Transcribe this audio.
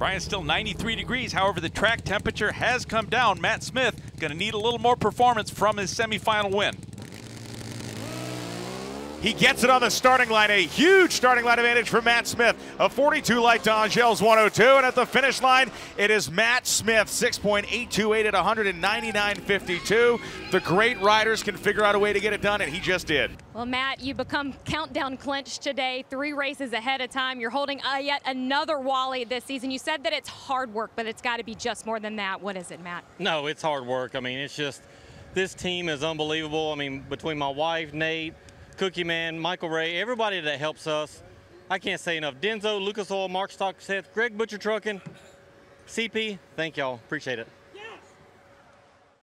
Brian, still 93 degrees. However, the track temperature has come down. Matt Smith going to need a little more performance from his semifinal win. He gets it on the starting line. A huge starting line advantage for Matt Smith. A 42 like Angelle's 102. And at the finish line, it is Matt Smith, 6.828 at 199.52. The great riders can figure out a way to get it done, and he just did. Well, Matt, you become countdown clinch today, three races ahead of time. You're holding uh, yet another Wally this season. You said that it's hard work, but it's got to be just more than that. What is it, Matt? No, it's hard work. I mean, it's just this team is unbelievable. I mean, between my wife, Nate, Cookie Man, Michael Ray, everybody that helps us. I can't say enough. Denso, Lucas Oil, Mark Stockseth, Greg Butcher Trucking, CP, thank y'all. Appreciate it.